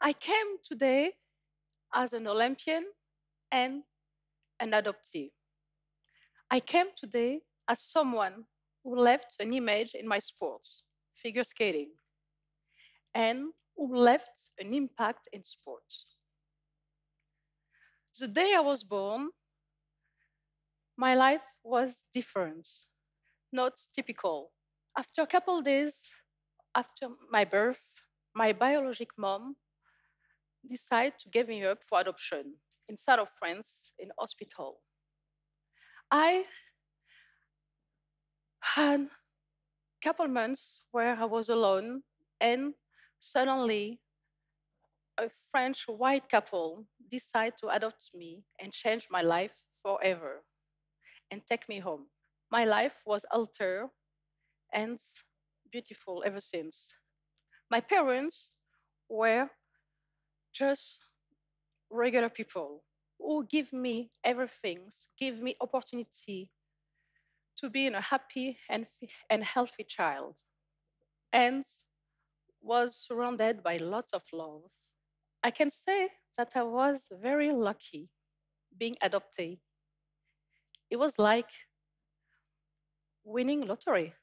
I came today as an Olympian and an adoptee. I came today as someone who left an image in my sport, figure skating, and who left an impact in sports. The day I was born, my life was different, not typical. After a couple days after my birth, my biologic mom decided to give me up for adoption inside of France in hospital. I had a couple months where I was alone and suddenly a French white couple decided to adopt me and change my life forever and take me home. My life was altered and beautiful ever since. My parents were just regular people who give me everything, give me opportunity to be in a happy and, and healthy child, and was surrounded by lots of love. I can say that I was very lucky being adopted. It was like winning lottery.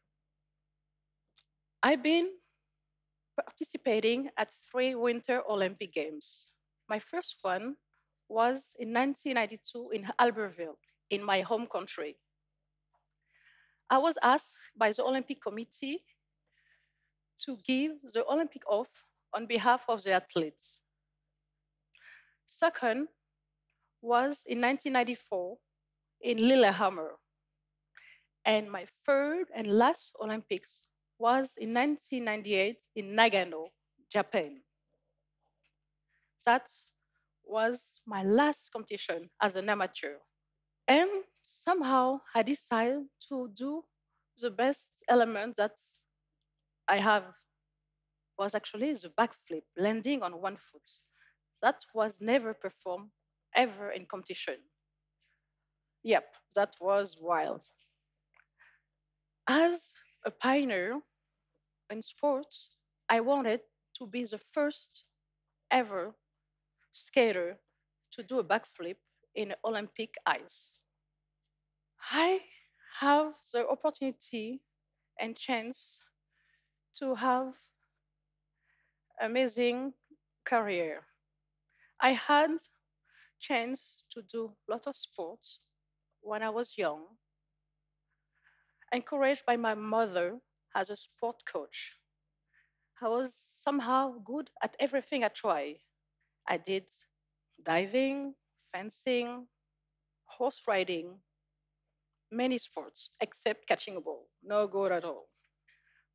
I've been participating at three Winter Olympic Games. My first one was in 1992 in Albertville, in my home country. I was asked by the Olympic Committee to give the Olympic oath on behalf of the athletes. Second was in 1994 in Lillehammer. And my third and last Olympics was in 1998 in Nagano, Japan. That was my last competition as an amateur. And somehow I decided to do the best element that I have was actually the backflip, landing on one foot. That was never performed ever in competition. Yep, that was wild. As a pioneer in sports, I wanted to be the first ever skater to do a backflip in Olympic ice. I have the opportunity and chance to have amazing career. I had chance to do a lot of sports when I was young, encouraged by my mother as a sport coach. I was somehow good at everything I tried. I did diving, fencing, horse riding, many sports except catching a ball. No good at all.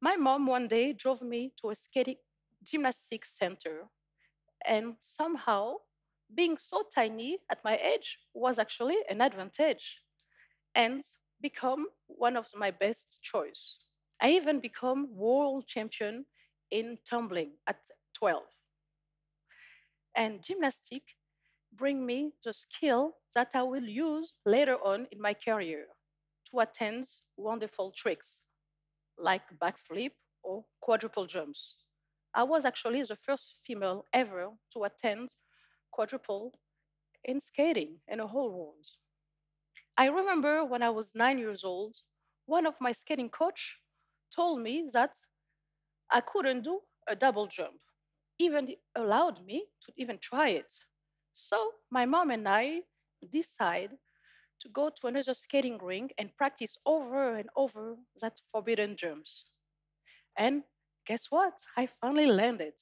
My mom one day drove me to a skating gymnastics center, and somehow being so tiny at my age was actually an advantage and become one of my best choice. I even become world champion in tumbling at 12. And gymnastic bring me the skill that I will use later on in my career to attend wonderful tricks like backflip or quadruple jumps. I was actually the first female ever to attend quadruple in skating in the whole world. I remember when I was nine years old, one of my skating coach told me that I couldn't do a double jump, even allowed me to even try it. So my mom and I decide to go to another skating rink and practice over and over that forbidden jumps. And guess what? I finally landed.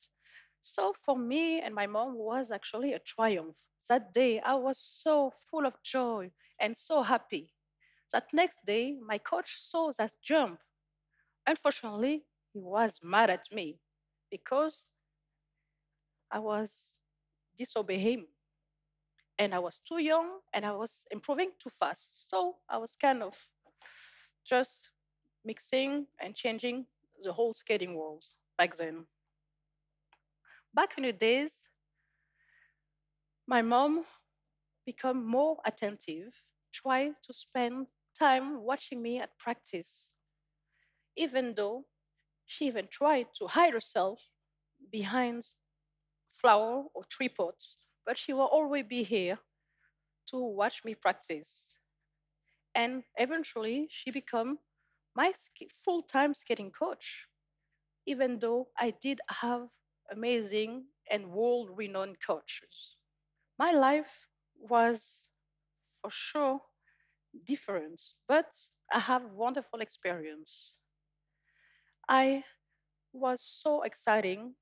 So for me and my mom was actually a triumph. That day I was so full of joy and so happy. That next day my coach saw that jump. Unfortunately, he was mad at me because I was disobeying him. And I was too young and I was improving too fast. So I was kind of just mixing and changing the whole skating world back then. Back in the days, my mom became more attentive, tried to spend time watching me at practice, even though she even tried to hide herself behind flower or tree pots, but she will always be here to watch me practice. And eventually, she became my full-time skating coach, even though I did have amazing and world-renowned coaches. My life was for sure different, but I have wonderful experience. I was so exciting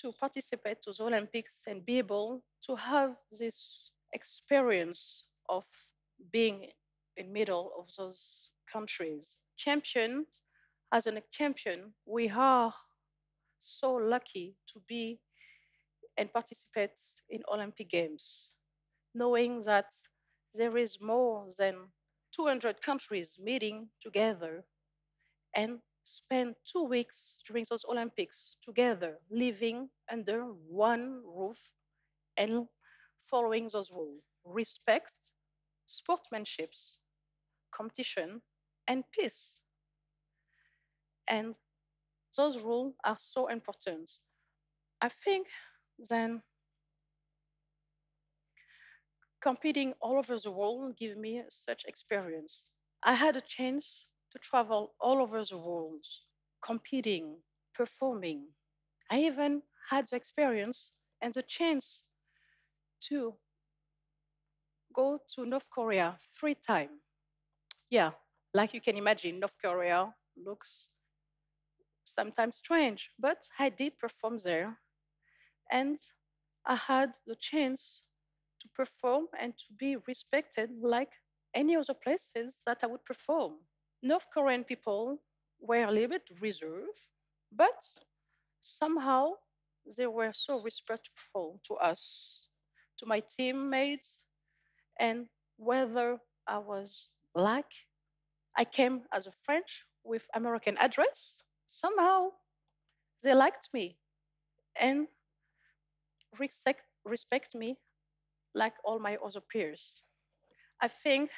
to participate to the Olympics and be able to have this experience of being in middle of those countries. Champions, as a champion, we are so lucky to be and participate in Olympic Games, knowing that there is more than 200 countries meeting together and spend two weeks during those Olympics together, living under one roof and following those rules respect, sportsmanship, competition, and peace. And those rules are so important. I think then competing all over the world gave me such experience. I had a chance to travel all over the world, competing, performing. I even had the experience and the chance to go to North Korea three times. Yeah, like you can imagine, North Korea looks sometimes strange, but I did perform there and I had the chance to perform and to be respected like any other places that I would perform. North Korean people were a little bit reserved, but somehow they were so respectful to us, to my teammates, and whether I was black, I came as a French with American address, somehow they liked me and respect, respect me like all my other peers. I think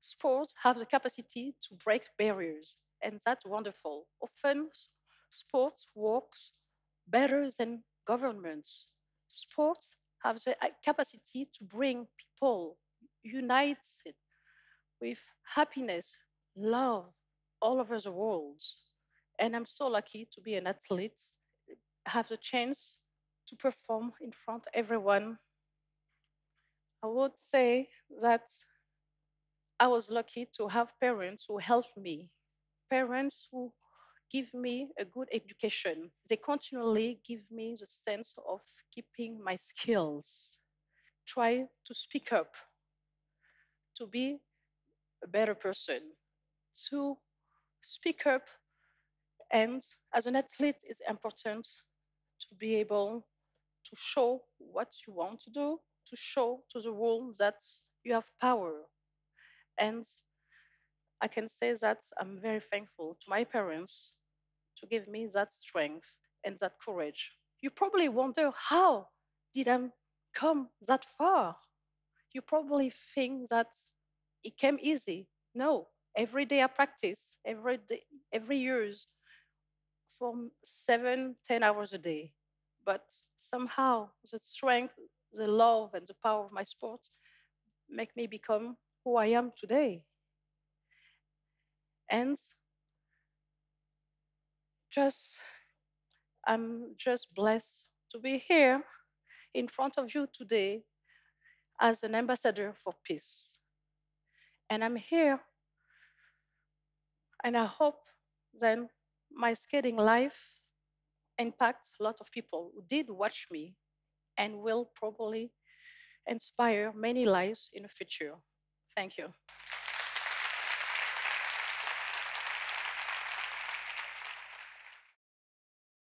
sports have the capacity to break barriers, and that's wonderful. Often, sports works better than governments. Sports have the uh, capacity to bring people united with happiness, love all over the world. And I'm so lucky to be an athlete, have the chance to perform in front of everyone. I would say that I was lucky to have parents who helped me, parents who give me a good education. They continually give me the sense of keeping my skills, try to speak up, to be a better person, to speak up. And as an athlete, it's important to be able to show what you want to do, to show to the world that you have power. And I can say that I'm very thankful to my parents to give me that strength and that courage. You probably wonder how did I come that far? You probably think that it came easy. No, every day I practice, every day, every years, for seven, ten hours a day. But somehow the strength, the love, and the power of my sport make me become who I am today. And just I'm just blessed to be here in front of you today as an ambassador for peace. And I'm here and I hope then my skating life impacts a lot of people who did watch me and will probably inspire many lives in the future. Thank you.